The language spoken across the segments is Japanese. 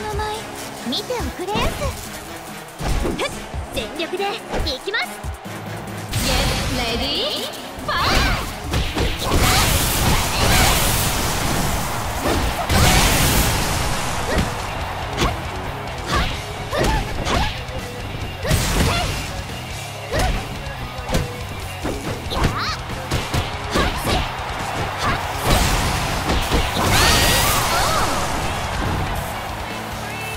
の舞見ておくれやす。全力でいきます。Get ready,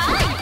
Hi!